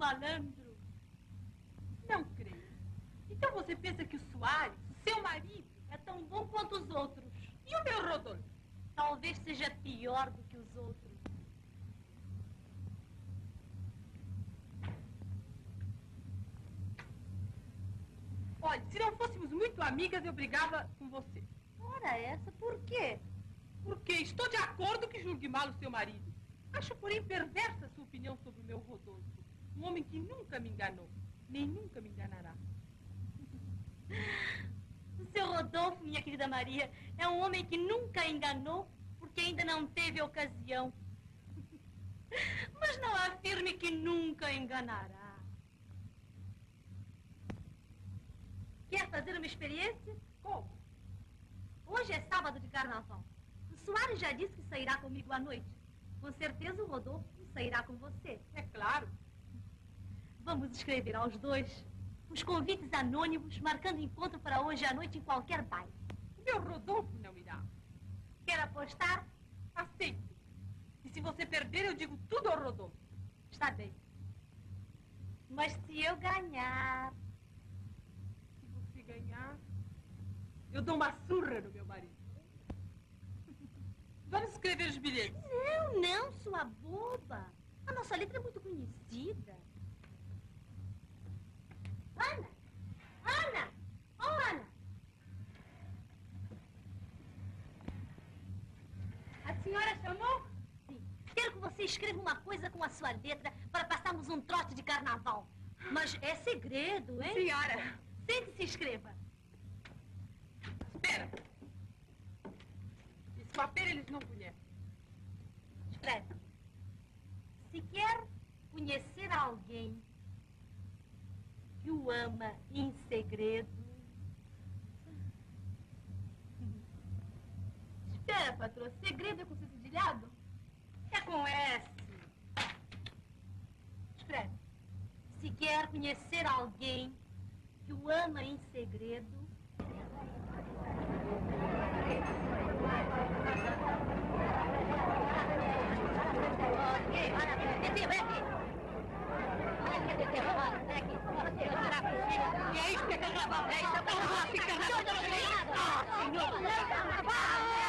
Malandro. Não creio. Então você pensa que o Soares, seu marido, é tão bom quanto os outros. E o meu Rodolfo? Talvez seja pior do que os outros. Olha, se não fôssemos muito amigas, eu brigava com você. Essa, por quê? Porque estou de acordo que julgue mal o seu marido. Acho, porém, perversa a sua opinião sobre o meu Rodolfo. Um homem que nunca me enganou, nem nunca me enganará. O seu Rodolfo, minha querida Maria, é um homem que nunca enganou porque ainda não teve ocasião. Mas não afirme que nunca enganará. Quer fazer uma experiência? Como? Hoje é sábado de carnaval. O Soares já disse que sairá comigo à noite. Com certeza o Rodolfo sairá com você. É claro. Vamos escrever aos dois os convites anônimos marcando encontro para hoje à noite em qualquer baile. Meu Rodolfo não irá. Quer apostar? Aceito. E se você perder, eu digo tudo ao Rodolfo. Está bem. Mas se eu ganhar. Se você ganhar, eu dou uma surra no meu. Vamos escrever os bilhetes. Não, não, sua boba. A nossa letra é muito conhecida. Ana! Ana! Oh, Ana! A senhora chamou? Sim. Quero que você escreva uma coisa com a sua letra para passarmos um trote de carnaval. Mas é segredo, hein? Senhora! Sente-se e escreva. Papel eles não conhecem. Escreve. Se quer conhecer alguém que o ama em segredo. Espera, patroa. Segredo é com C cedilhado? É com S. Escreve. Se quer conhecer alguém que o ama em segredo. Aqui, olha aqui, Titi, vem aqui. Olha aqui, Titi, olha, vem aqui. Você vai E é isso que é carnaval, é isso que é carnaval. Fica carnaval. Ah, senhor.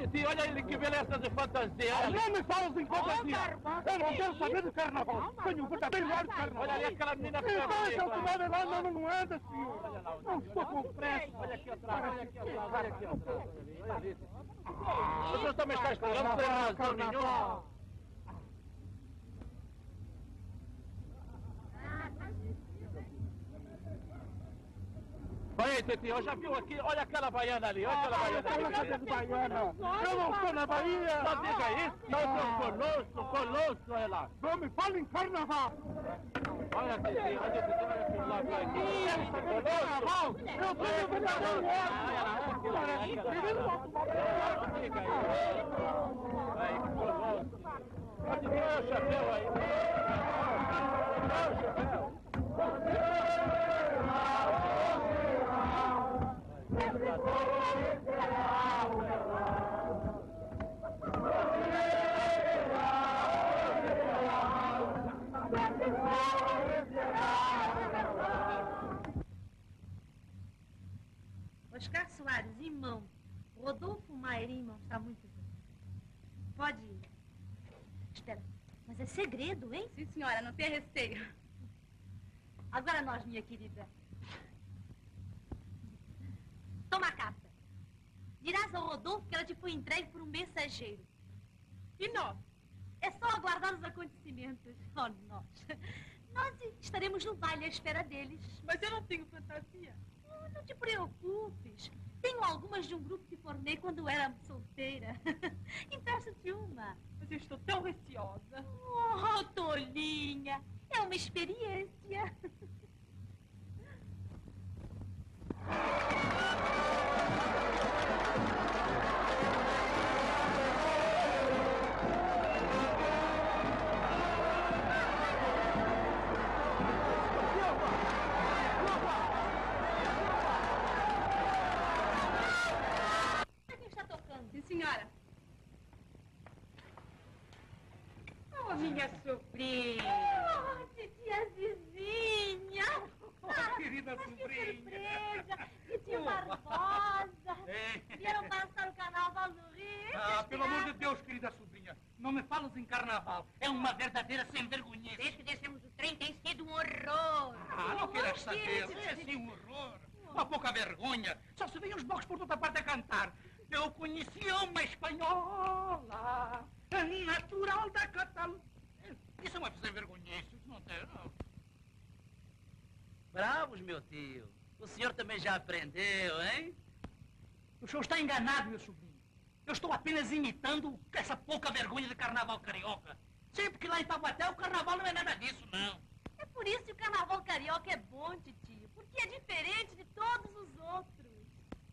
Titi, olha ele que beleza de fantasia. Não me falas em fantasia! Eu não quero saber do carnaval! Tenho um verdadeiro ar de carnaval! Olha ali aquela menina eu feia. tomar lá, não, não anda, senhor! Não estou com pressa! Olha aqui atrás, olha aqui atrás, olha aqui atrás. Olha ali. Você também está esperando, não tem razão nenhuma. Olha aí, eu já viu aqui, olha aquela baiana ali, olha aquela baiana ali. Eu não estou na Bahia! Não diga isso, não, seu colosso, colosso, olha lá. Não me fale em carnaval! Olha, Titi, olha, Titi, olha aquilo lá, olha aqui. Carnaval! Eu ar! Olha Diga aí. Colosso. Titi, olha o chapéu aí. Olha o chapéu. Rodolfo Maia, irmão, está muito bem. Pode ir. Espera, mas é segredo, hein? Sim, senhora. Não tem receio. Agora nós, minha querida. Toma a carta. Dirás ao Rodolfo que ela te foi entregue por um mensageiro. E nós? É só aguardar os acontecimentos. Oh, nós. Nós estaremos no baile à espera deles. Mas eu não tenho fantasia. Oh, não te preocupes. Tenho algumas de um grupo que formei quando era solteira. Empresto-te uma. Mas eu estou tão receosa. Oh, tolinha. É uma experiência. também já aprendeu, hein? O senhor está enganado, meu sobrinho. Eu estou apenas imitando essa pouca vergonha de carnaval carioca. Sempre que lá em Taubaté o carnaval não é nada disso, não. É por isso que o carnaval carioca é bom, titio. Porque é diferente de todos os outros.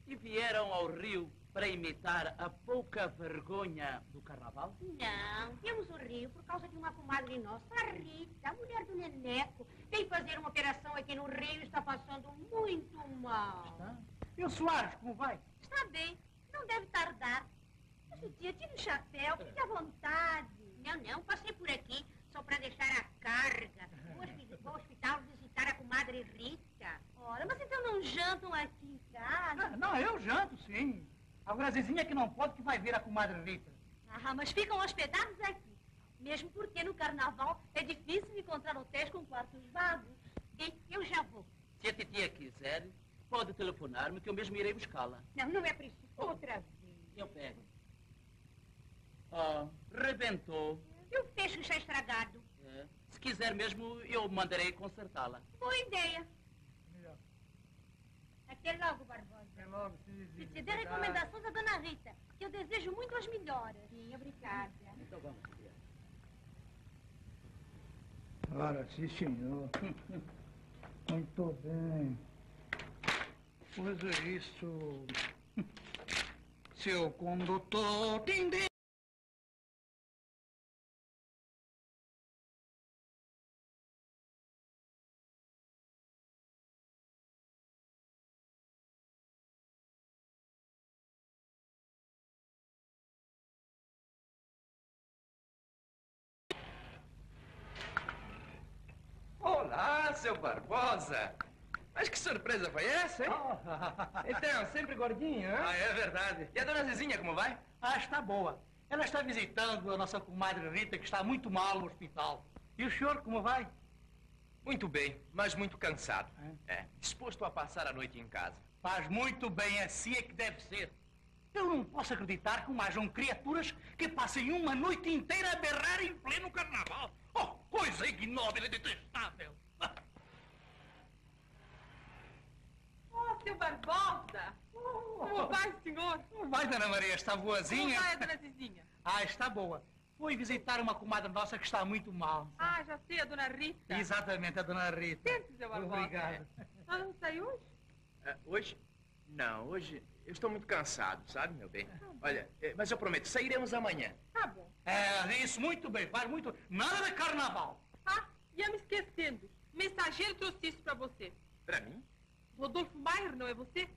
E vieram ao Rio para imitar a pouca vergonha do carnaval? Não, temos o Rio por causa de uma comadre nossa, a Rita, a mulher do Neneco. Veio fazer uma operação aqui no Rio e está passando muito mal. E o Soares, como vai? Está bem, não deve tardar. Mas, titia, tire o chapéu, fique à vontade. Não, não, passei por aqui só para deixar a carga. Vou ao hospi- vou ao hospital visitar a comadre Rita. Ora, mas então não jantam aqui em casa? Ah, não, eu janto, sim. Agora a Zezinha que não pode, que vai ver a comadre Rita. Ah, mas ficam hospedados aqui. Mesmo porque no carnaval é difícil encontrar hotéis com quartos vagos. E eu já vou. Se a titia quiser, pode telefonar-me que eu mesmo irei buscá-la. Não, não é preciso. Outra vez. Eu pego. Ah, rebentou. E o fecho está estragado. É. Se quiser mesmo, eu mandarei consertá-la. Boa ideia. Até logo, Barbosa. Até logo, sim, E te dê recomendações à dona Rita, que eu desejo muito as melhoras. Sim, obrigada. Então vamos, tia. Ora, sim, senhor. Muito bem. Pois é isso. Seu condutor. Tim, Barbosa! Mas que surpresa foi essa, hein? Então, sempre gordinho, hein? Ah, é verdade. E a dona Zezinha, como vai? Ah, está boa. Ela está visitando a nossa comadre Rita, que está muito mal no hospital. E o senhor, como vai? Muito bem, mas muito cansado. É, disposto a passar a noite em casa. Faz muito bem, assim é que deve ser. Eu não posso acreditar que hajam criaturas que passem uma noite inteira a berrar em pleno carnaval. Oh, coisa ignóbil e detestável. Oh, seu Barbosa! Como vai, senhor? Não vai, dona Maria, está Como boazinha? vai a dona Zizinha? Ah, está boa. Foi visitar uma comadre nossa que está muito mal. Ah, já sei, a dona Rita. Exatamente, a dona Rita. Sente, seu Barbosa. Obrigado. Ela não saiu hoje? É, hoje? Não, hoje eu estou muito cansado, sabe, meu bem? Olha, é, mas eu prometo, sairemos amanhã. Tá bom. É, isso, muito bem, faz muito. Nada de carnaval. Ah, ia me esquecendo. O mensageiro trouxe isso pra você. Pra mim? Rodolfo Maier, não é você?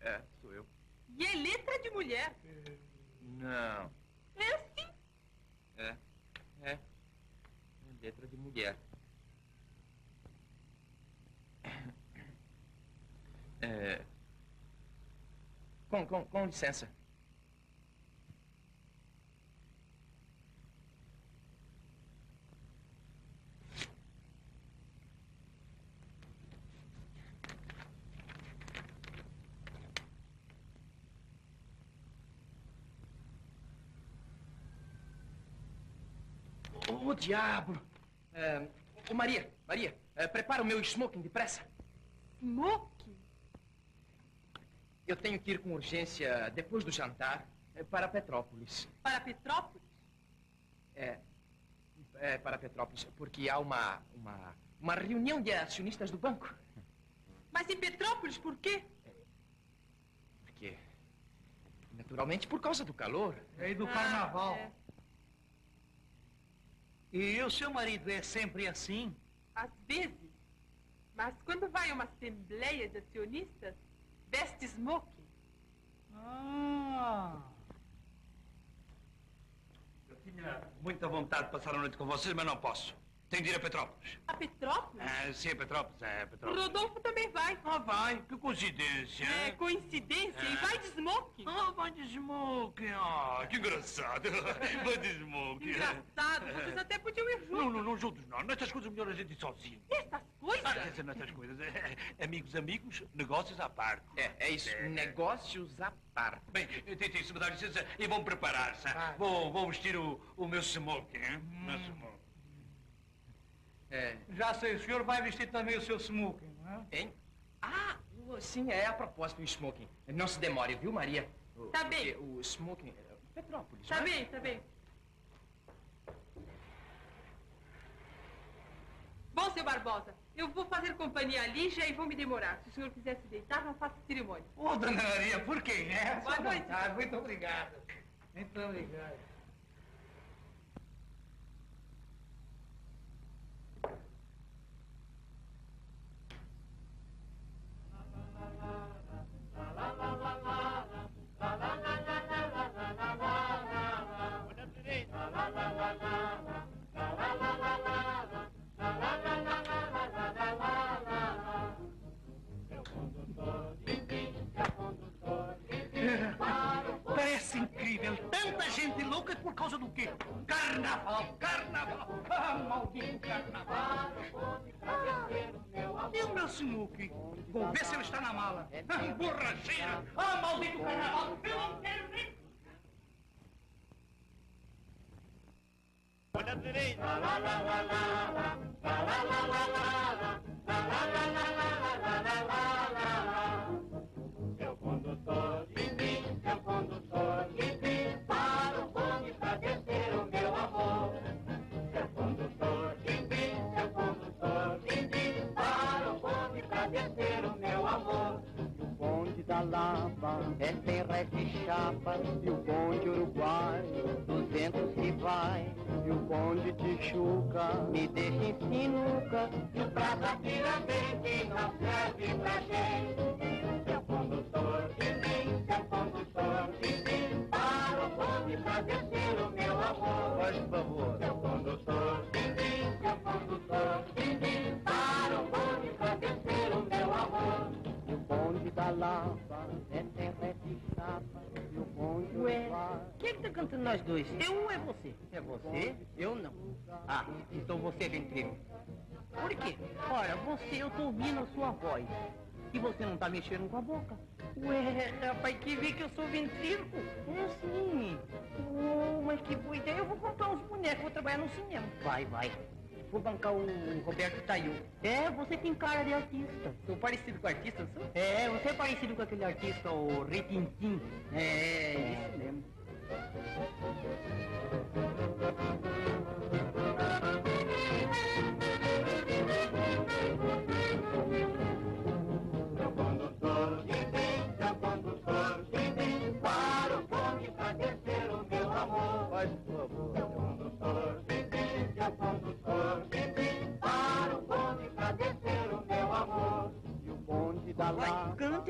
É, sou eu. E é letra de mulher. Não. É sim. É. É. É Letra de mulher. É. Com, com, com licença. Ô, diabo! É, ô, Maria, Maria, é, prepara o meu smoking depressa. Smoke? Eu tenho que ir com urgência, depois do jantar, é, para Petrópolis. Para Petrópolis? É, é, para Petrópolis, porque há uma, uma, uma reunião de acionistas do banco. Mas em Petrópolis, por quê? Porque, naturalmente, por causa do calor. É do Ah, carnaval. é. E o seu marido é sempre assim? Às vezes. Mas quando vai a uma assembleia de acionistas, veste smoking. Ah. Eu tinha muita vontade de passar a noite com vocês, mas não posso. Tenho de ir a Petrópolis. A Petrópolis? É, sim, a Petrópolis, é, O Petrópolis. Rodolfo também vai. Ah, vai, que coincidência. É coincidência e É. vai de smoking. Ah, vai de smoking. Ah, que engraçado. Vai de smoking. Engraçado, vocês até podiam ir Não, juntos. não, não juntos não. Nestas coisas melhor a gente ir sozinho. Estas coisas? Ah, dizer, nestas coisas. amigos, amigos, negócios à parte. É, é isso, É. negócios à parte. Bem, Titi, se me dá licença, e vão preparar-se. Vai. Vou, vou vestir o, o meu smoking, hein? Meu smoking. É, Já sei, o senhor vai vestir também o seu smoking, não é? hein? Ah, sim, é a propósito, o smoking. Não se demore, viu, Maria? O- Tá bem. O smoking... é, Petrópolis, Tá né? bem, tá bem. Bom, seu Barbosa, eu vou fazer companhia à Lígia e vou me demorar. Se o senhor quiser se deitar, não faça cerimônia. Ô, dona Maria, por quê? É, Boa noite. vontade. Muito obrigado. Muito obrigado. Carnaval, carnaval, ah, maldito carnaval. E o meu sinuque? Vou ver se ele está na mala. Ah, borracheira, ah, maldito carnaval. Eu não quero nem... Olha direito. Lá, lá, lá, lá, lá, lá, lá, lá, lá, lá, lá, lá, lá, lá, lá, lá, lá, lá, lá. Seu da Lapa é sem de chapa E o bonde Uruguai, duzentos que vai E o bonde Tijuca me deixa em sinuca E o Praça Tiradentes não serve pra gente. Seu condutor de mim, seu condutor de mim, para o bonde pra descer o meu amor. Faz favor Seu condutor de mim, seu condutor de mim, para Lapa é sem ré de chapa E o bonde Ué, quem é que tá cantando nós dois? Eu ou é você? É você? Eu não. Ah, então você é ventríloco. Por quê? Ora, você, eu tô ouvindo a sua voz. E você não tá mexendo com a boca. Ué, rapaz, que vê que eu sou ventríloco? É sim. Oh, mas que boa ideia. Eu vou comprar uns bonecos, vou trabalhar no cinema. Vai, vai. Vou bancar o Roberto Tayu. É, você tem cara de artista. Sou parecido com artista, sou? É, você é parecido com aquele artista, o Ritintim. É, isso mesmo. Seu condutor de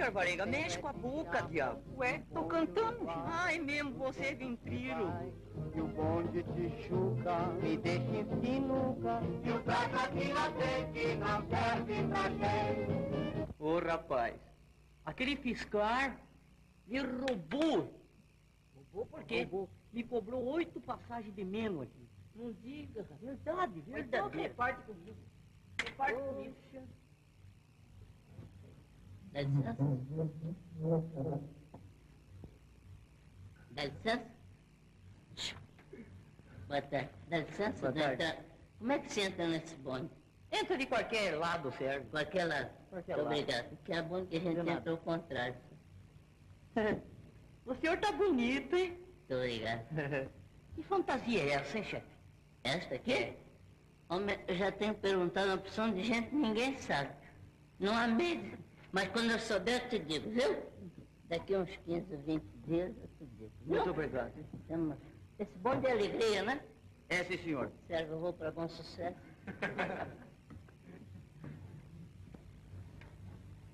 Arvarenga. Mexe com a boca, diabo. Ué, tô cantando. Ai, mesmo, você é ventrilo. E o bonde Tijuca me deixa em sinuca E o Praça Tiradentes não serve pra gente. Ô, rapaz, aquele fiscal me roubou. Roubou por quê? Me cobrou oito passagens de menos aqui. Não diga, verdade, verdade. Então reparte comigo. Reparte comigo. Dá licença? Dá licença? Boa tarde. Dá licença? Boa tarde. Como é que você entra nesse bonde? Entra de qualquer lado, serve. Qualquer lado. Qualquer Muito lado. Obrigado. Porque é bom que a gente entra ao contrário. O senhor tá bonito, hein? Muito obrigado. Que fantasia é essa, hein, chefe? Esta aqui? Homem, eu já tenho perguntado a opção de gente que ninguém sabe. Não há medo. Mas quando eu souber, eu te digo, viu? Daqui uns 15, 20 dias, eu te digo. viu? Muito obrigado. Esse bonde é alegria, né? É, sim, senhor. Serve eu vou para bom sucesso.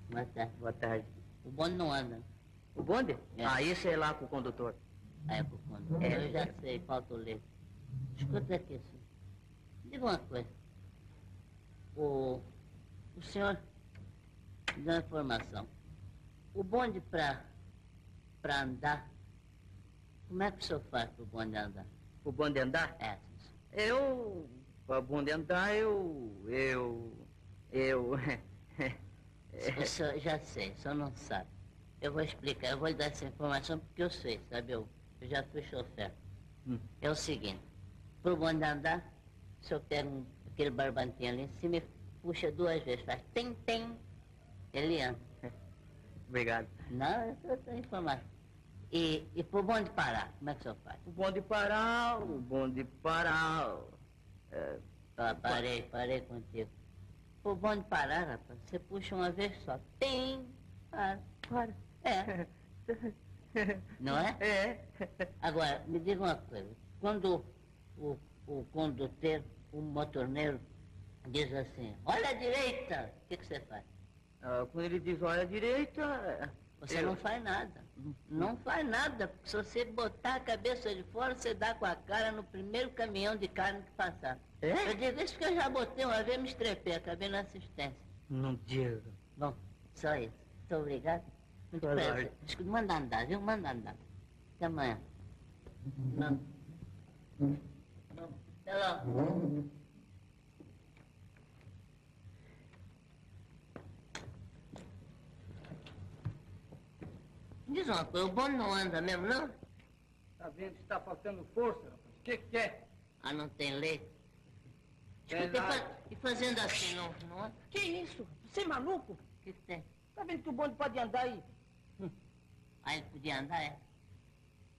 Boa tarde. Boa tarde. O bonde não anda. O bonde? É. Ah, isso é lá com o condutor. Ah, é por conta. Eu já sei, falta o leite. Escuta aqui, senhor. Diga uma coisa. O, o senhor informação. O bonde para andar, como é que o senhor faz para o bonde andar? O bonde andar? É, Eu, para o bonde andar, eu, eu, eu... o senhor, já sei, o senhor não sabe. Eu vou explicar, eu vou lhe dar essa informação porque eu sei, sabe? Eu, eu já fui chofer. Hum. É o seguinte, para o bonde andar, o senhor pega um, aquele barbantinho ali em cima e puxa duas vezes, faz tem-tem, ele anda. Obrigado. Não, eu estou informado. E, e para o bonde parar, como é que o senhor faz? O bonde parar, o bonde parar... É, Ah, parei, parei contigo. Para o bonde parar, rapaz, você puxa uma vez só. Tem, para, para. É, não é? é. Agora, me diga uma coisa. Quando o, o condutor, o motorneiro, diz assim, olha à direita, o que, que você faz? Ah, quando ele diz olha à direita... Você eu- não faz nada. Não faz nada. porque Se você botar a cabeça de fora, você dá com a cara no primeiro caminhão de carne que passar. É? Eu digo isso que eu já botei uma vez, me estrepei, acabei na assistência. Não diga. Bom, só isso. Muito obrigado. Muito prazer. Escuta, Manda andar, viu? Manda andar. Até amanhã. Não. Até logo. Diz uma coisa, o bonde não anda mesmo, não? Tá vendo que está faltando força, rapaz? O que que é? Ah, não tem leite? Tem Escuta, e, nada. fa- e fazendo assim, não, não anda? Que isso? Você é maluco? O que que tem? Tá vendo que o bonde pode andar aí? Ah, ele podia andar, é?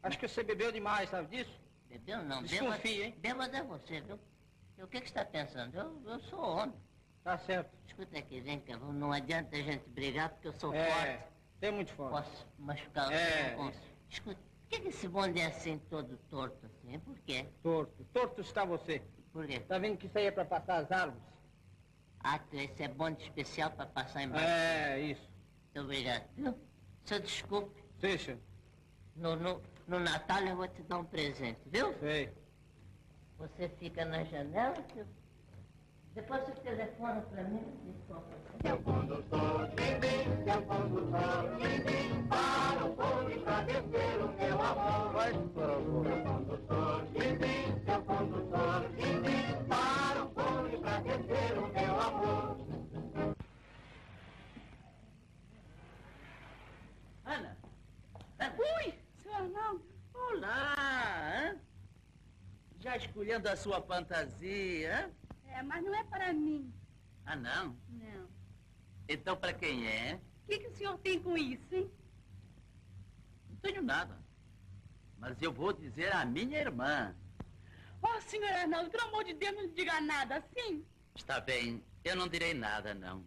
Acho que você bebeu demais, sabe disso? Bebeu não, Desconfia, bêbado, hein? bêbado é você, viu? E o que que você está pensando? Eu, eu sou homem. Tá certo. Escuta aqui, vem cá, não adianta a gente brigar porque eu sou É, forte. Tem muito forte. Posso machucar É, posso. Escuta, por que, que esse bonde é assim, todo torto assim? Por quê? Torto. Torto está você. Por quê? Tá vendo que isso aí é pra passar as árvores? Ah, esse é bonde especial para passar embaixo. É, isso. Muito obrigado, viu? Só desculpe, Deixa. no, no, no Natal eu vou te dar um presente, viu? Sei. Você fica na janela, eu- depois você telefona para mim. e. Seu seu bem, para o bonde pra descer o meu amor. Vai. Seu condutor, bem, seu condutor, bem, para o bonde pra descer o meu amor. Ana. Ana. Ui, seu Arnaldo. Olá. Já escolhendo a sua fantasia? É, mas não é para mim. Ah, não? Não. Então para quem é? O que, que o senhor tem com isso, hein? Não tenho nada. Mas eu vou dizer à minha irmã. Ó, senhor Arnaldo, pelo amor de Deus, não diga nada assim. Está bem, eu não direi nada, não.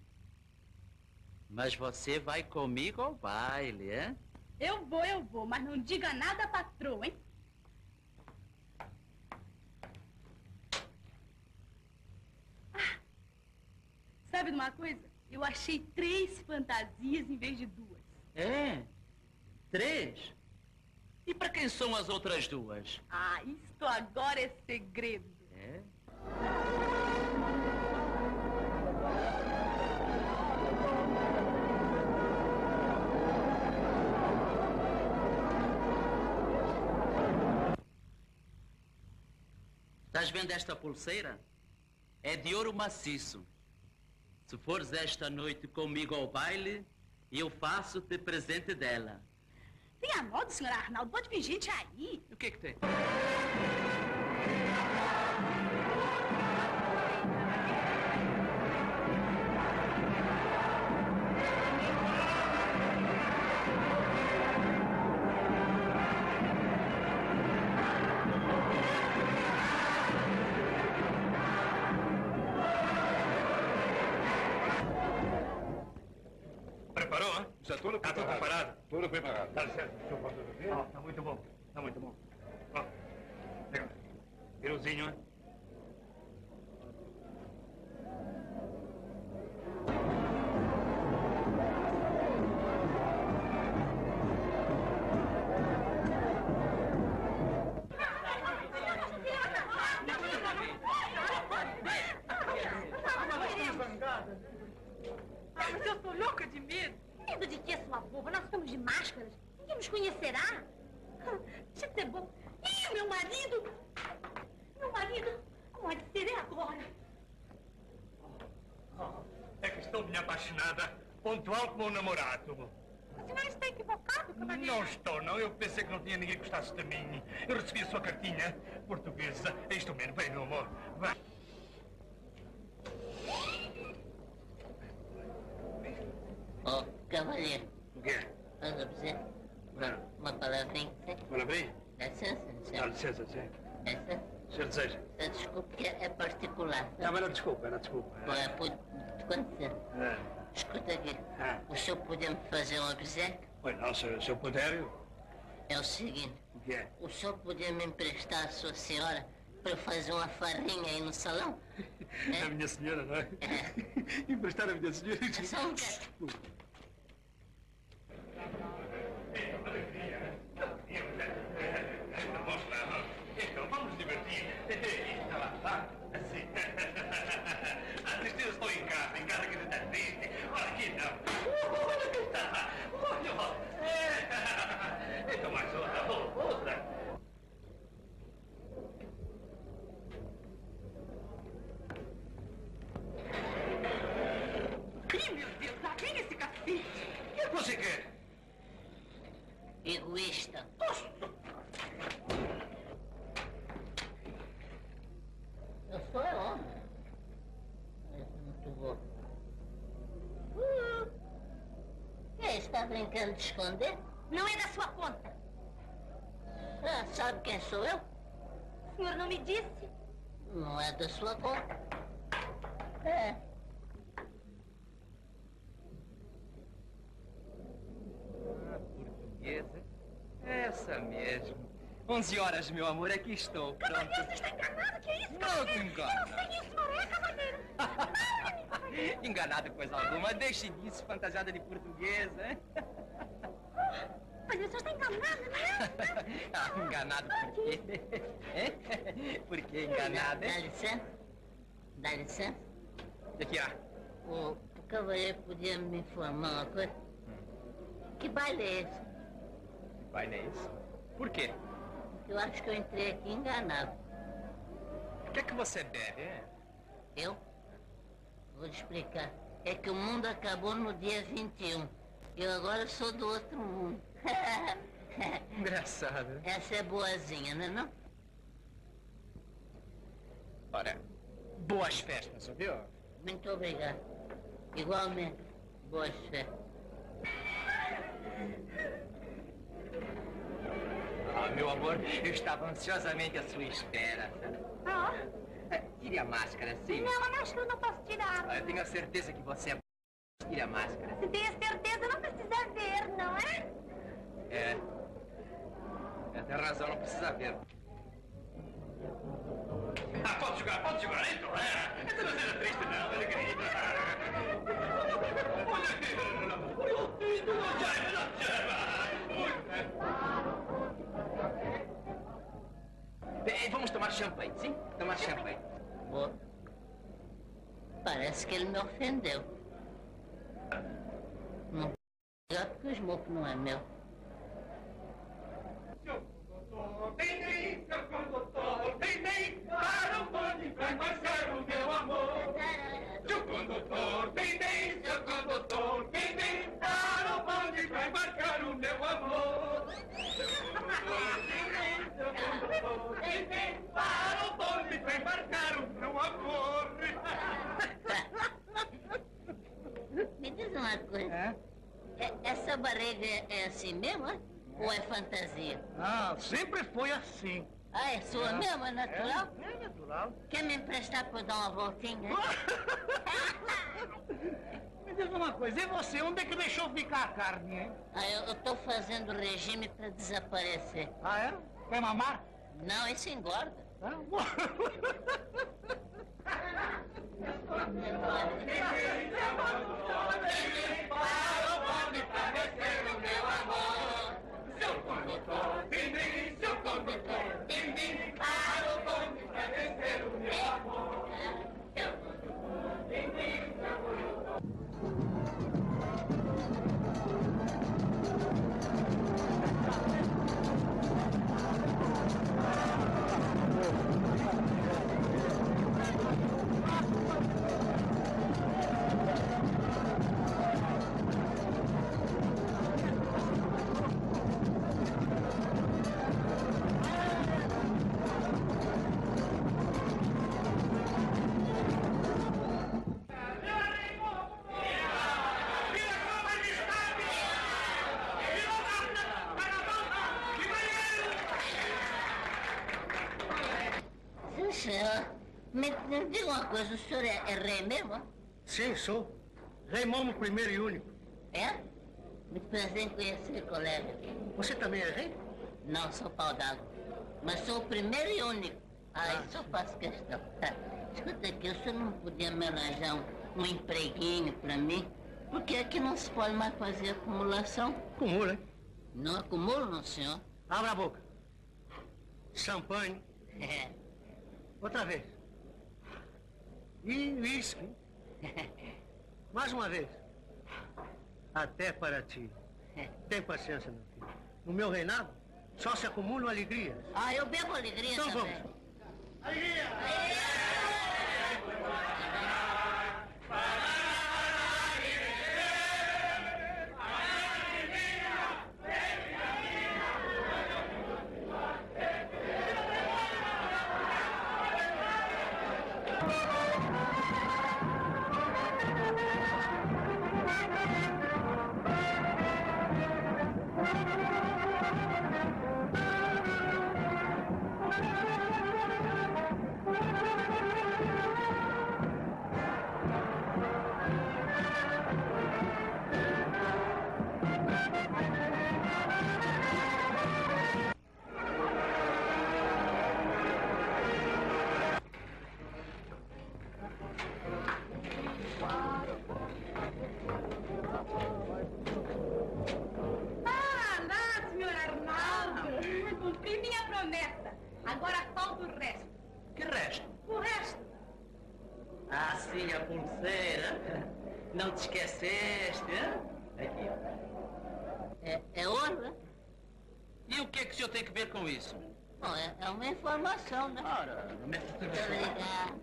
Mas você vai comigo ao baile, é? Eu vou, eu vou, mas não diga nada à patroa, hein? Ah, sabe de uma coisa? Eu achei três fantasias em vez de duas. É? Três? E para quem são as outras duas? Ah, isto agora é segredo. É? Estás vendo esta pulseira? É de ouro maciço. Se fores esta noite comigo ao baile, eu faço-te presente dela. Tenha modo, senhor Arnaldo, pode vir gente aí. O que é que tem? Hein? Já tudo Está tudo preparado? Tudo preparado. Tá certo, senhor Português. Ó, Tá muito bom, tá muito bom. Ó, legal. Piruzinho, hein? De mim. Eu recebi a sua cartinha portuguesa. É isto mesmo, bem, meu amor. Vai. Ó, cavalheiro, O quê? posso dizer Não. uma palavrinha? Maravilha? Dá licença, Dá senhor? licença, sim. Dá licença? O senhor deseja? Desculpe que é particular. Não, mas não desculpa, não desculpa. Pode pode acontecer. É. Escuta aqui, Ah. o senhor podia me fazer um obséquio? Pois não, se, se eu puder, eu... É o seguinte, O que é? o senhor podia me emprestar a sua senhora para fazer uma farinha aí no salão? É. A minha senhora, não é? É. Emprestar a minha senhora. É só um. Vamos lá, então vamos divertir. Está lá, tá? Assim. As tristezas estão em casa, em casa que ele está triste. Olha aqui, não. Olha que está. Olha, olha. É. Então mais outra, outra. você quer? Egoísta. Eu sou homem. É muito bom. Hum. Quem está brincando de esconder? Não é da sua conta. Ah, sabe quem sou eu? O senhor não me disse? Não é da sua conta. É. Ah, portuguesa. Essa mesmo. 11 horas, meu amor, aqui estou. Pronto. Cavalheiro, você está enganado? Que isso, Não te engana. Eu não sei isso, não é, cavalheiro? Enganado coisa alguma. Deixe disso, fantasiada de portuguesa. hein? Olha, você está enganado, não é? Ah, enganado por quê? Por que enganado, Dá hein? licença? Dá licença? Aqui, ó. O, o cavalheiro podia me informar uma coisa? Que baile é esse? Vai nesse. Por quê? Eu acho que eu entrei aqui enganado. O que é que você bebe, hein? Eu? Vou te explicar. É que o mundo acabou no dia 21. Eu agora sou do outro mundo. Engraçado. Essa é boazinha, não é não? Ora, boas festas, ouviu? Muito obrigado. Igualmente. Boas festas. Meu amor, eu estava ansiosamente à sua espera. Ah, Ah, Tire a máscara, sim. não, a máscara eu não posso tirar. Ah, Eu tenho a certeza que você é... Tire a máscara. Se tem a certeza, não precisa ver, não é? É. É, tem razão, não precisa ver. Ah, pode jogar, pode jogar, então, é. Então não seja triste, não, ele querido. Olha aqui, não serve, não Bem, vamos tomar champanhe, sim? Tomar champanhe. Boa. Parece que ele me ofendeu. Não já porque o smoke não é meu. Vem, vem, seu condutor, vem, vem, para o bonde vai marcar o meu amor. Seu condutor, vem, vem, seu condutor, vem, vem, para o bonde vai marcar o meu amor. Seu condutor, vem, vem, seu condutor, vem, vem, para o bonde vai marcar o meu amor. Me diz uma coisa. É? É- essa barriga é, é assim mesmo, é? Ou é fantasia? Ah, sempre foi assim. Ah, é sua mesmo? É natural? É, é natural. Quer me emprestar para dar uma voltinha? Me diz uma coisa, e você, onde é que deixou ficar a carne, hein? ah, eu, eu tô fazendo regime para desaparecer. Ah, é? Quer mamar? Não, isso engorda. Ah, Para o para. Me, me diga uma coisa, o senhor é, é rei mesmo? é? Sim, sou. Rei Momo primeiro e único. É? Muito prazer em conhecer, colega. Você também é rei? Não sou pau d'água, mas sou o primeiro e único. Ah, isso eu faço questão. Tá. Escuta aqui, o senhor não podia me arranjar um, um empreguinho pra mim? Porque aqui não se pode mais fazer acumulação. Acumula, hein? Não acumulo, não, senhor? Abra a boca. Champanhe. É. Outra vez. E uísque. Mais uma vez. Até para ti. Tem paciência, meu filho. No meu reinado, só se acumulam alegrias. Ah, eu bebo alegria Então também. vamos. Honesta. Agora falta o resto. Que resto? O resto. Ah, sim, a pulseira. Não te esqueceste, hein? Aqui. É, é ouro, né? E o que é que o senhor tem que ver com isso? Bom, é, é uma informação, né? Ora, não me... Muito obrigado.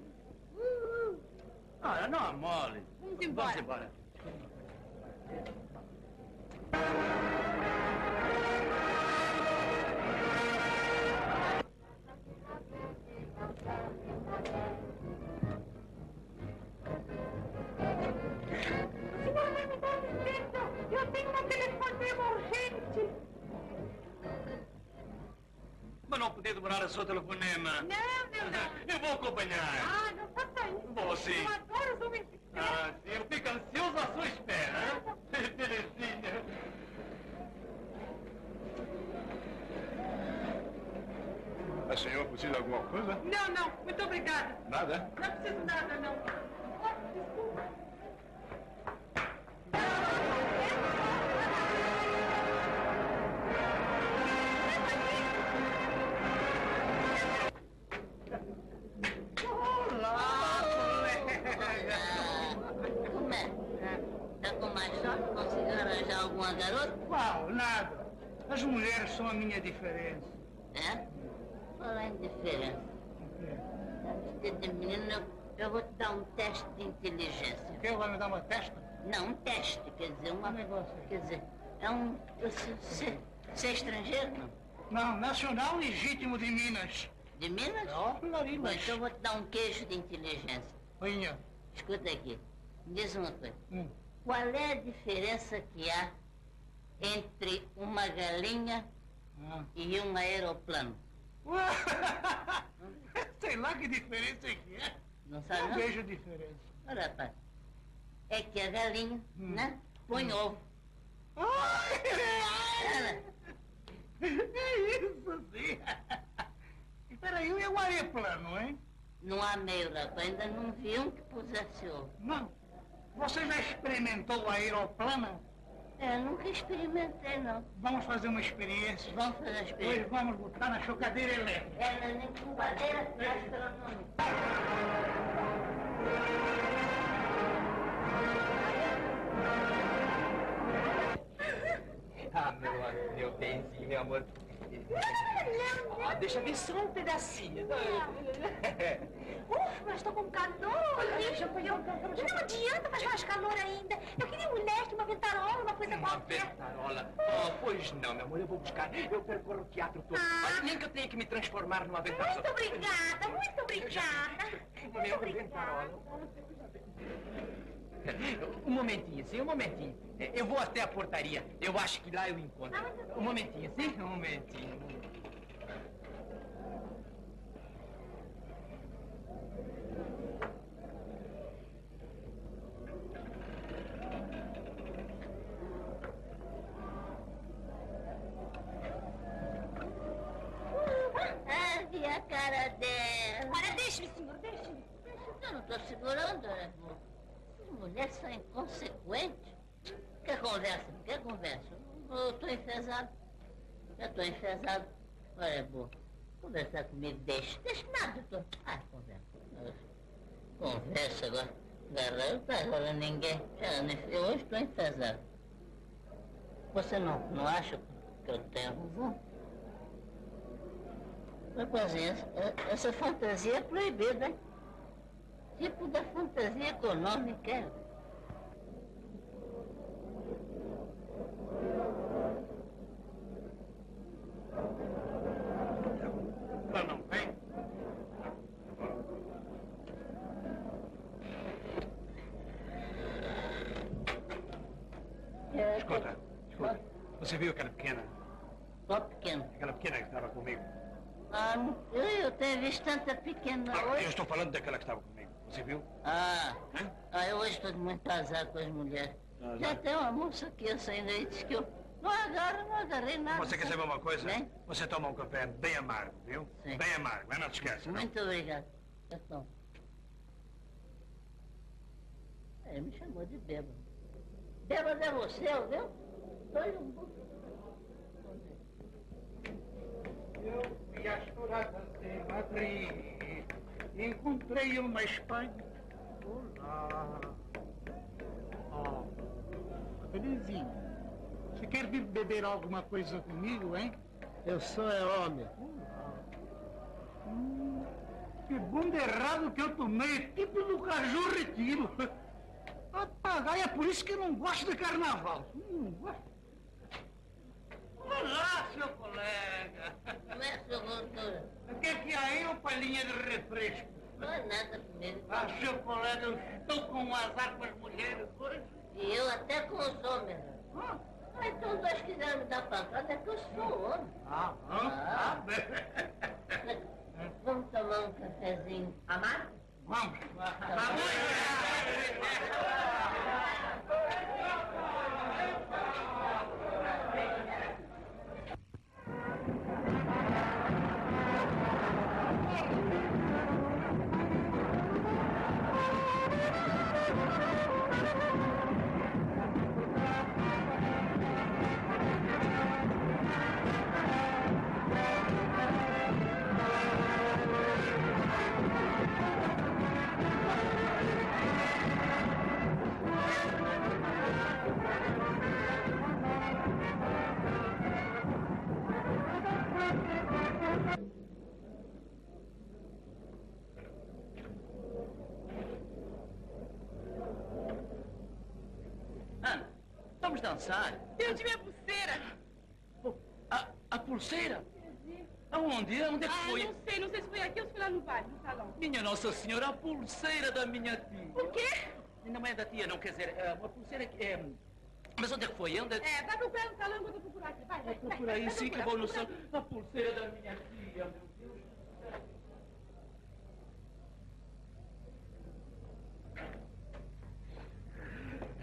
Ora, não há mole. Vamos embora. Vamos embora. Mas não podia demorar a sua telefonema. Não, não, não. Eu vou acompanhar. Ah, não faça isso. Vou sim. Eu adoro os homens de. Ah, sim, eu fico ansioso à sua espera. hein? Terezinha. A senhora precisa de alguma coisa? Não, não. Muito obrigada. Nada? Não preciso nada, não. Oh, desculpa. Como garota? Qual? Nada. As mulheres são a minha diferença. É? Falar em diferença. Vestido de menino, eu, vou te dar um teste de inteligência. O que? Vai me dar uma testa? Não, um teste, quer dizer, uma... Um negócio. Quer dizer, é um... Você, você, é estrangeiro, não? Não, nacional legítimo de Minas. De Minas? Ó, Bom, Larimas. então eu vou te dar um queijo de inteligência. Olha. Escuta aqui, me diz uma coisa. Hum. Qual é a diferença que há entre uma galinha Ah. e um aeroplano? Sei lá que diferença que é. Não sabe Não não? vejo diferença. Olha, rapaz, é que a galinha, Hum. né, põe ovo. Ela, É isso, sim. Espera aí, é o aeroplano, hein? não há meio, rapaz, ainda não vi um que pusesse ovo. Não. Você já experimentou o aeroplano? É, nunca experimentei, não. Vamos fazer uma experiência. Vamos fazer a Hoje experiência. vamos botar na chocadeira elétrica. É, na incubadeira astronômica. Ah, meu, meu benzinho, meu amor. Ah, deixa ver só um pedacinho. Ufa, mas tô com calor. Eu, não adianta, faz mais calor ainda. Eu queria um leque, uma ventarola, uma coisa Uma qualquer. ventarola. Oh, pois não, meu amor, eu vou buscar. Eu percorro o teatro todo. Ah. Nem que eu tenha que me transformar numa ventarola. Muito obrigada, muito obrigada. Muito Meu obrigada. ventarola. Um momentinho, sim, um momentinho. Eu vou até a portaria. Eu acho que lá eu encontro. Um momentinho, sim? Um momentinho. Ah, vi a cara dela. Olha, deixe-me, senhor, deixe-me. Eu não estou segurando, né, mulheres são inconsequentes. Quer conversa? Quer conversa? Eu estou enfesado. Eu estou enfesado. Olha, boa. Conversar comigo, deixa. Deixa nada, eu tô... Ah, conversa. Conversa agora. Garra, não tá rolando ninguém. Eu hoje estou enfesado. Você não, não acha que eu tenho razão? Mas, essa, essa fantasia é proibida, hein? Tipo da fantasia econômica. é. Não, vem. É, Escuta, escuta. Você viu aquela pequena? Só pequeno. Aquela pequena que estava comigo? Ah, eu, eu tenho visto tanta pequena Ah, eu hoje. estou falando daquela que estava comigo. Você viu? Ah, Hã? ah, eu hoje estou muito azar com as mulheres. Já tem uma moça aqui eu saindo aí, disse que eu não agarro, não agarrei nada. Você quer saber uma coisa? Né? Você toma um café bem amargo, viu? Sim. Bem amargo, mas não te esquece. não? Muito obrigado. Então. Ele me chamou de bêbado. Bêbado é você, viu? Dois um pouco. Eu e a encontrei. Encontrei uma Espanha. Olá. Ó, Terezinha, você quer vir beber alguma coisa comigo, hein? Eu sou é homem. Hum, que bunda errado que eu tomei, é tipo do Caju Retiro. Papagaio, é por isso que eu não gosto de carnaval. Não gosto. Olá, seu colega. Como é, seu doutor? O que é que há aí, ô palhinha de refresco? Não é nada comigo. Ah, seu colega, eu estou com um azar com as mulheres hoje. E eu até com os homens. Ah, Ah, então dois quiserem me dar pancada, é que eu sou homem. ah, ah, Vamos tomar um cafezinho amargo? Vamos. Ana, vamos dançar. Perdi minha pulseira. A, a pulseira? Aonde? Onde é que Ah, foi? não sei, não sei se foi aqui ou se foi lá no baile, no salão. Minha Nossa Senhora, a pulseira da minha tia. O quê? Não é da tia, não, quer dizer, é uma pulseira que é... Mas onde é que foi? Onde é... É, vai procurar no salão enquanto eu procurar aqui. Vai, vai, vai. Procura aí, vai sim, que eu vou no procura. salão. A pulseira da minha tia, meu Deus.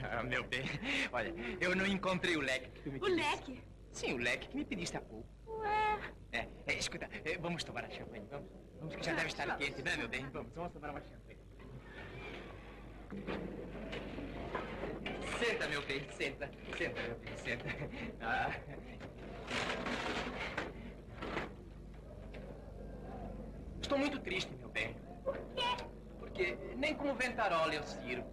Ah, meu bem, olha, eu não encontrei o leque que tu me O pediste. leque? Sim, o leque que me pediste há pouco. Ué. É, é, escuta, é, vamos tomar a champanhe, vamos? Vamos que já deve estar quente, né, meu bem? Vamos, vamos tomar uma champanhe. Senta, meu bem, senta. Senta, meu bem, senta. Ah. Estou muito triste, meu bem. Por quê? Porque nem como ventarola eu sirvo.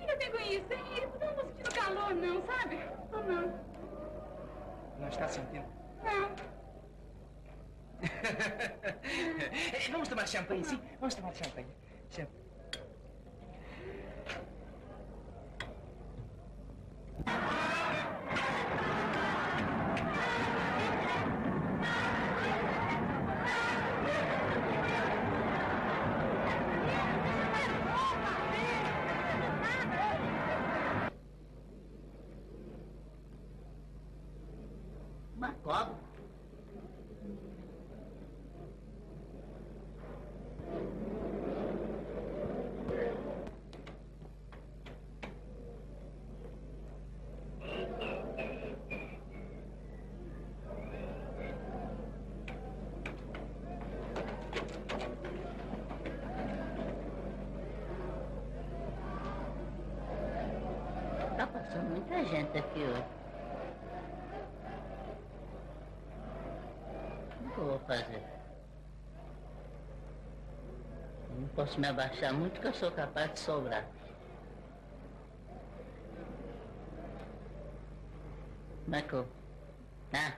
O que eu tenho com isso, hein? Eu não tô sentindo calor, não, sabe? Não, não. Não está sentindo? Não. Vamos tomar champanhe, sim? Vamos tomar champanhe. Champanhe. Cobra? Tá passando muita gente aqui hoje. O que eu vou fazer? Não posso me abaixar muito que eu sou capaz de sobrar. Como é que eu... Ah,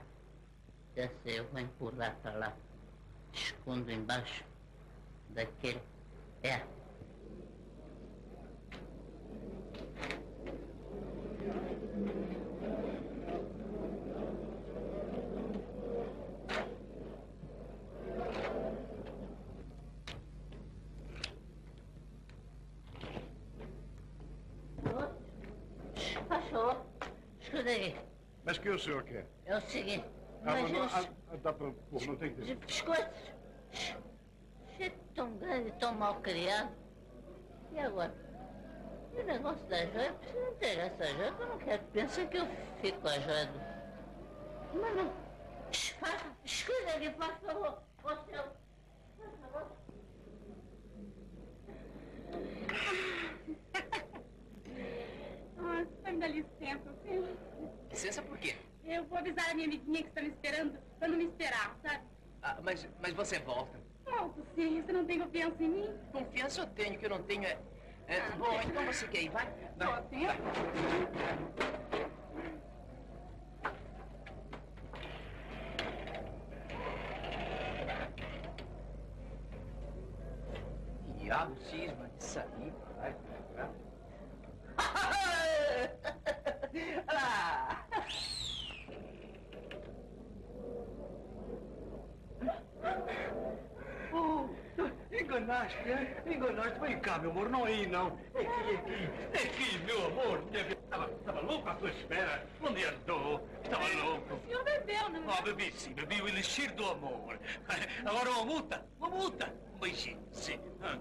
já sei, eu vou empurrar pra lá. Escondo embaixo daquele... É. Passou. Escuta aí. Mas que o senhor quer? É o seguinte. Ah, mas não, ah, ah, dá para pôr, não tem que ter. biscoitos. Você é tão grande tão mal criado. E agora? E o negócio da joia, eu preciso entregar essa joia, que eu não quero. Pensa que eu fico com a joia do... Mas não. Escuta ali, por favor. Ô, seu. Por favor. Ah, vai me dar licença, filho. Licença por quê? Eu vou avisar a minha amiguinha que está me esperando, pra não me esperar, sabe? Ah, mas, mas você volta. Volto sim, você não tem confiança em mim? Confiança eu tenho, que eu não tenho é... é bom, então você quer ir, vai? vai. Só tempo. Diabo cisma disso aí. Vai, vai. Olha lá. Oh, enganaste, Enganaste. Vem cá, meu amor, não é aí, não. É aqui, é aqui. É aqui, meu amor. Minha vida estava, estava louco à sua espera. Onde andou? Estava louco. O senhor bebeu, não é? Ah, bebi sim, bebi o elixir do amor. Agora uma multa, uma multa. Um beijinho, sim. Ah,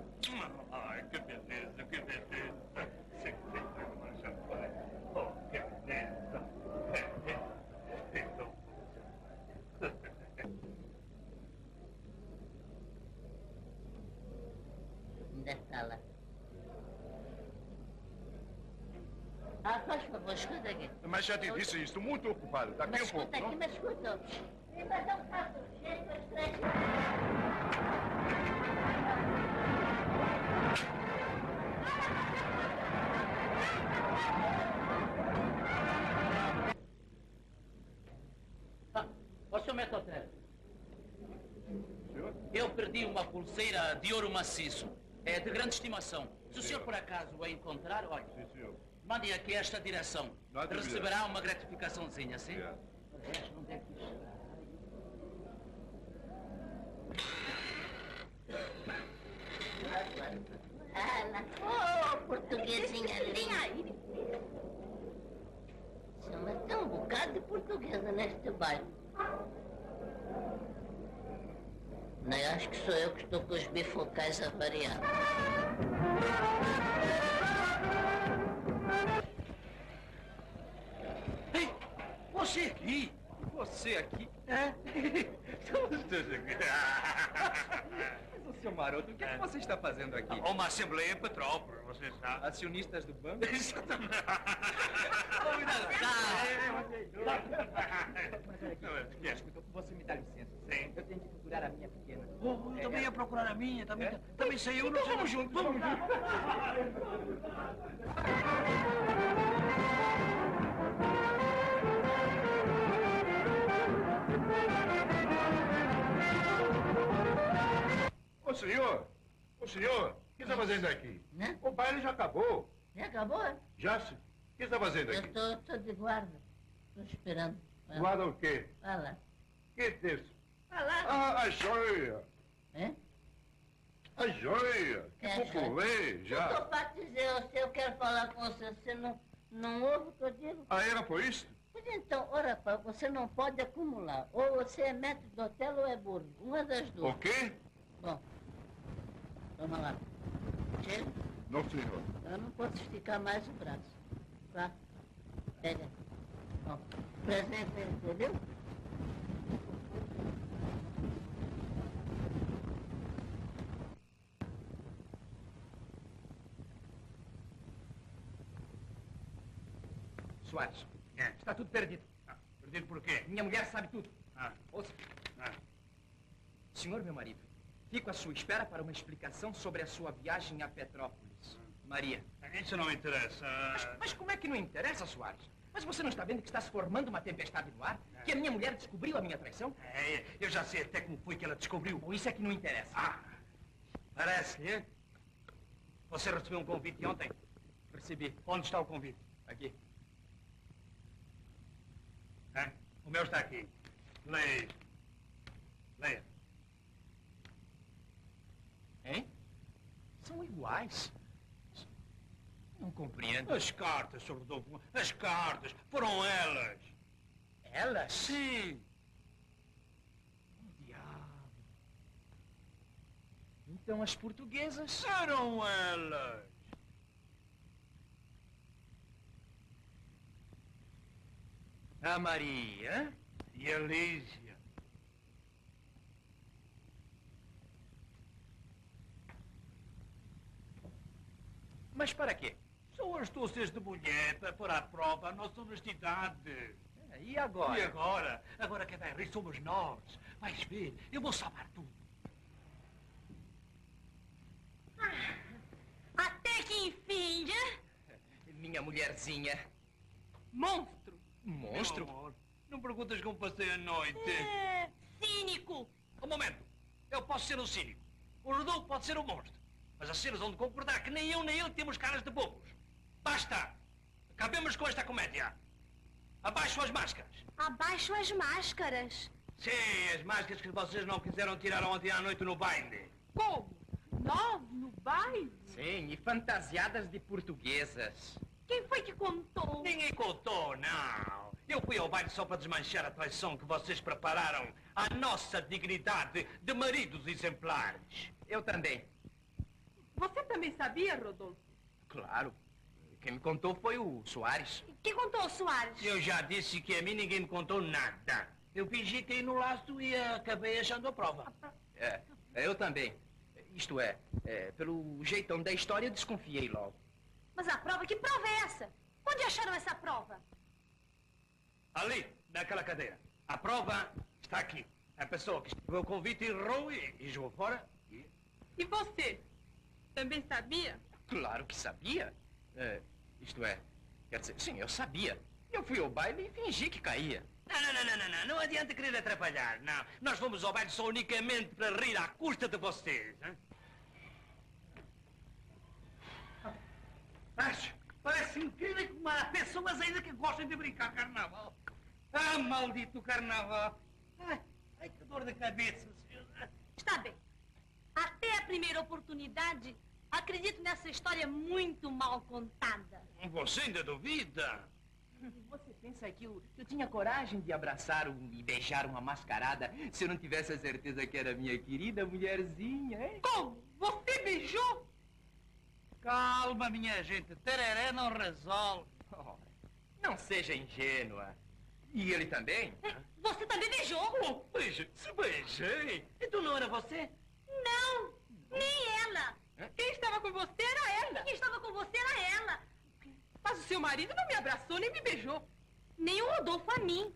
Ai, que beleza, que beleza. Sim, sim, uma champanhe. Oh, que beleza. Então, Ainda está lá. Ah, faz favor, escuta aqui. Mas já te disse, estou muito ocupado. Daqui Mas um pouco. escuta aqui, não? mas escuta. Tem mais um caso urgente, as três. Ah, ó, senhor Metotel, Senhor? eu perdi uma pulseira de ouro maciço. É de grande estimação. Se o senhor por acaso a encontrar, olha, Sim, senhor. Mande aqui esta direção. Receberá uma gratificaçãozinha, sim? Aliás, não deve oh, portuguesinha linda. Chama tão um bocado de portuguesa neste bairro. Nem acho que sou eu que estou com os bifocais avariados. Você aqui? Você aqui? É? Estamos todos. Mas, seu maroto, o que, é que você está fazendo aqui? Uma assembleia em Petrópolis, você sabe. Acionistas do banco? Exatamente. Mas, escuta, você me dá licença. Sim. Eu tenho que procurar a minha pequena. Oh, eu também ia procurar a minha, também, É? também sei eu. Então vamos juntos, vamos juntos. Ô, senhor! Ô, senhor! O que está fazendo aqui? Né? O baile já acabou. Já acabou? é? Já se... O que está fazendo Eu aqui? estou tô de guarda. Estou esperando. Vai lá. Guarda o quê? Vai lá. Que texto? Vai lá. Ah, a joia! Hein? A joia! Que É, Eu já! estou para dizer, você, eu quero falar com você. Você não, não ouve o que eu digo? Ah, era por isso? Então, ora, pá, você não pode acumular. Ou você é médico do hotel ou é burro. Uma das duas. O quê? Bom, toma lá. Chega. Não, senhor. Eu não posso esticar mais o braço. Tá? Pega. Bom, presente, entendeu? Soares. Está tudo perdido. Ah, Perdido por quê? Minha mulher sabe tudo. Ah, Ouça, ah. senhor meu marido, fico à sua espera para uma explicação sobre a sua viagem a Petrópolis. Maria. Isso não interessa. Mas como é que não interessa, Soares? Mas você não está vendo que está se formando uma tempestade no ar? Que a minha mulher descobriu a minha traição? É, eu já sei até como foi que ela descobriu. Bom, isso é que não interessa. Ah, parece-lhe, hein? Você recebeu um convite ontem? Recebi. Onde está o convite? Aqui. Hã? O meu está aqui. Leia. Leia. Hein? São iguais. Não compreendo. As cartas, Sr. Rodolfo. As cartas. Foram elas. Elas? Sim. Diabo. Então as portuguesas. Eram elas. A Maria. E a Lígia. Mas para quê? São as doces de mulher para pôr à prova a nossa honestidade. É, E agora? E agora? Agora quem vai rir somos nós. Vais ver, eu vou salvar tudo. Até que enfim? Minha mulherzinha. Monstro. Monstro? Amor, não perguntas como passei a noite. É, cínico. Um momento. Eu posso ser o cínico. O Rodolfo pode ser o monstro. Mas as cenas vão de concordar que nem eu nem ele temos caras de bobos. Basta! Acabemos com esta comédia. Abaixo as máscaras. Abaixo as máscaras. Sim, as máscaras que vocês não quiseram tirar ontem à noite no baile. Como? Nós no baile? Sim, e fantasiadas de portuguesas. Quem foi que contou? Ninguém contou, não. Eu fui ao baile só para desmanchar a traição que vocês prepararam à nossa dignidade de maridos exemplares. Eu também. Você também sabia, Rodolfo? Claro. Quem me contou foi o Soares. Quem contou, Soares? Eu já disse que a mim ninguém me contou nada. Eu fingi cair no laço e acabei achando a prova. É, eu também. Isto é, é, pelo jeitão da história, desconfiei logo. Mas a prova, que prova é essa? Onde acharam essa prova? Ali, naquela cadeira. A prova está aqui. A pessoa que escreveu o convite errou e, e jogou fora. E... E você? Também sabia? Claro que sabia. É, isto é, quer dizer, sim, eu sabia. Eu fui ao baile e fingi que caía. Não, não, não, não, não, não, não adianta querer atrapalhar, não. Nós fomos ao baile só unicamente para rir à custa de vocês. Hein? Acho, parece incrível como há pessoas ainda que gostam de brincar carnaval. Ah, maldito carnaval. Ai, ai que dor de cabeça, senhor. Está bem. Até a primeira oportunidade, acredito nessa história muito mal contada. Você ainda duvida? Você pensa que eu, eu tinha coragem de abraçar um, e beijar uma mascarada se eu não tivesse a certeza que era minha querida mulherzinha, hein? Como? Você beijou? Calma, minha gente. Tereré não resolve. Oh, não seja ingênua. E ele também? É, Você também beijou? Oh, beija, se beijei. Então não era você? Não, nem ela. Quem estava com você era ela. Quem estava com você era ela. Mas o seu marido não me abraçou nem me beijou. Nem o Rodolfo a mim.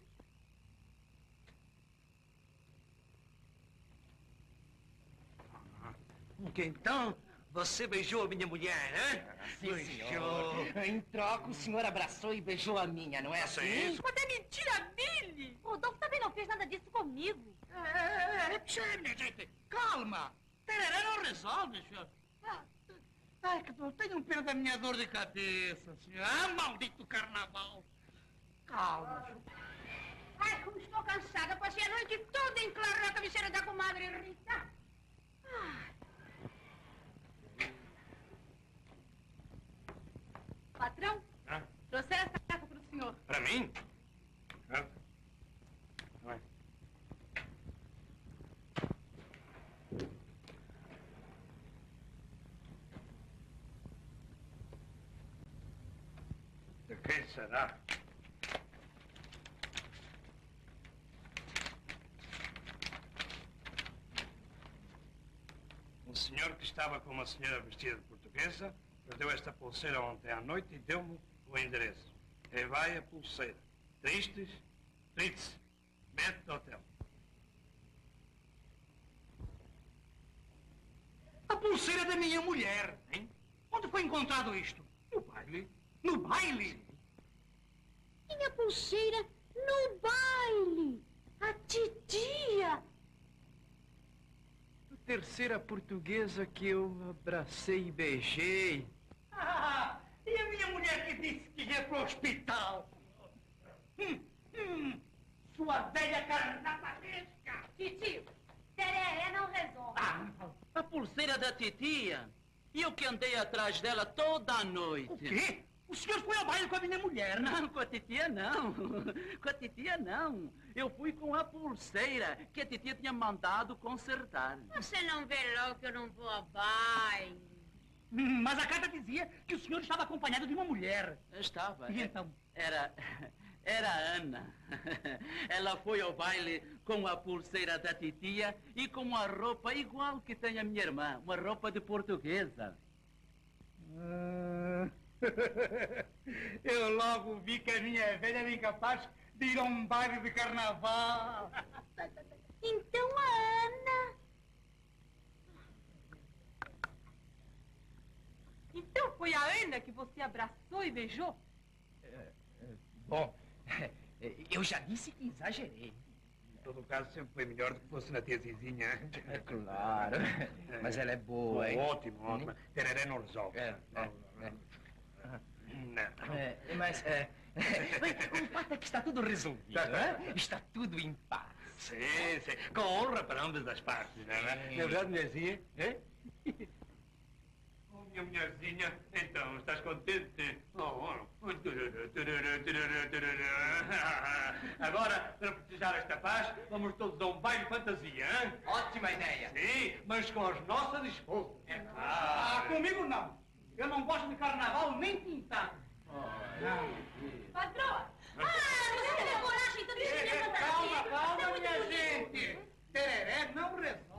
Que então você beijou a minha mulher, né? Sim, senhor. Em troca, o senhor abraçou e beijou a minha, não é assim? isso. Mas é mentira dele. O Rodolfo também não fez nada disso comigo. É, é, é, minha gente. Calma. Tereré não resolve, senhor. Ah, Ai, que dor. Tenho um pena da minha dor de cabeça, senhor. Ah, maldito carnaval. Calma, senhor. Ai, como estou cansada. Passei a noite toda em claro na cabeceira da comadre Rita. Patrão, Ah, trouxeram essa carta para o senhor. pra mim? Ah. Vai. De quem será? Um senhor que estava com uma senhora vestida de portuguesa perdeu esta pulseira ontem à noite e deu-me o endereço. E vai a pulseira. Tristes, Tritz, Met Hotel. A pulseira da minha mulher, hein? Onde foi encontrado isto? No baile. No baile? Minha pulseira no baile. A titia. A terceira portuguesa que eu abracei e beijei. Ah, e a minha mulher que disse que ia para o hospital? Hum, hum, sua velha carnavalesca! Titio, tereré não resolve. Ah, A pulseira da titia. E eu que andei atrás dela toda a noite. o quê? O senhor foi ao baile com a minha mulher, não? Com a titia não. Com a titia não. Eu fui com a pulseira que a titia tinha mandado consertar. Você não vê logo que eu não vou a baile. Mas a carta dizia que o senhor estava acompanhado de uma mulher. Estava. E então? Era. Era a Ana. Ela foi ao baile com a pulseira da titia e com uma roupa igual que tem a minha irmã, uma roupa de portuguesa. Ah, Eu logo vi que a minha velha era incapaz de ir a um baile de carnaval. Então a Ana. Então foi a Ana que você abraçou e beijou? Bom, eu já disse que exagerei. Em todo caso, sempre foi melhor do que fosse na tia Zizinha. É claro. Mas ela é boa, hein? Ótimo, ótimo. Tereré não resolve. É, é, é. Não. É, mas é, bem, o fato é que está tudo resolvido, Tá, tá. né? Está tudo em paz. Sim, sim. Com honra para ambas as partes, não é? Sim. Não é verdade, mulherzinha? É? Oh, minha mulherzinha, então, estás contente? Oh, oh. Agora, para proteger esta paz, vamos todos a um baile de fantasia, hein? Ótima ideia. Sim, mas com as nossas esposas. É Ah, claro. comigo não. Eu não gosto de carnaval nem pintado. Oh, não. Patroa! Ah, você tem coragem também de me Calma, calma, minha gente! Tereré não resolve.